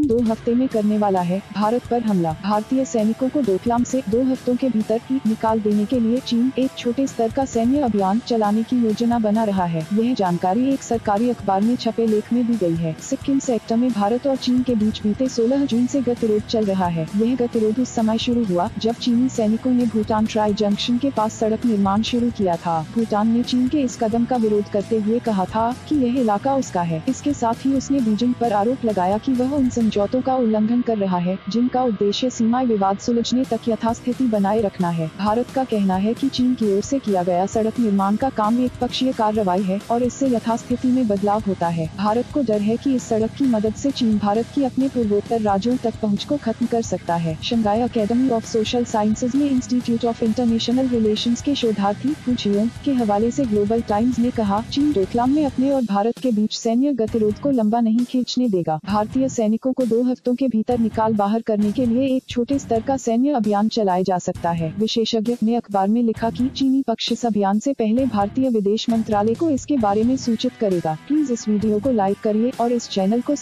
चीन दो हफ़्ते में करने वाला है, भारत पर हमला। भारतीय सैनिकों को डोकलाम से दो हफ्तों के भीतर ही निकाल देने के लिए चीन एक छोटे स्तर का सैन्य अभियान चलाने की योजना बना रहा है। यह जानकारी एक सरकारी अखबार में छपे लेख में दी गई है। सिक्किम सेक्टर में भारत और चीन के बीच बीते 16 जून से गतिरोध चल रहा है। यह गतिरोध उस समय शुरू हुआ, जब चीनी सैनिकों ने भूटान ट्राई जंक्शन के पास सड़क निर्माण शुरू किया था। भूटान ने चीन के इस कदम का विरोध करते हुए कहा था कि यह इलाका उसका है। इसके साथ ही उसने बीजिंग पर आरोप लगाया कि वह उन समझौतों का उल्लंघन कर रहा है, जिनका उद्देश्य सीमा विवाद सुलझने तक यथास्थिति बनाए रखना है। भारत का कहना है कि चीन की ओर से किया गया सड़क निर्माण का काम एक पक्षीय कार्रवाई है और इससे यथास्थिति में बदलाव होता है। भारत को डर है कि इस सड़क की मदद से चीन भारत की अपने पूर्वोत्तर राज्यों तक पहुँच को खत्म कर सकता है। Shanghai academy of social sciences में इंस्टीट्यूट ऑफ़ इंटरनेशनल रिलेशन के शोधार्थी फूचियों के हवाले ऐसी ग्लोबल टाइम्स ने कहा, चीन डोकलाम में अपने और भारत के बीच सैन्य गतिरोध को लंबा नहीं खींचने देगा। भारतीय सैनिकों को दो हफ्तों के भीतर निकाल बाहर करने के लिए एक छोटे स्तर का सैन्य अभियान चलाया जा सकता है। विशेषज्ञ ने अखबार में लिखा कि चीनी पक्ष इस अभियान से पहले भारतीय विदेश मंत्रालय को इसके बारे में सूचित करेगा। प्लीज़ इस वीडियो को लाइक करिए और इस चैनल को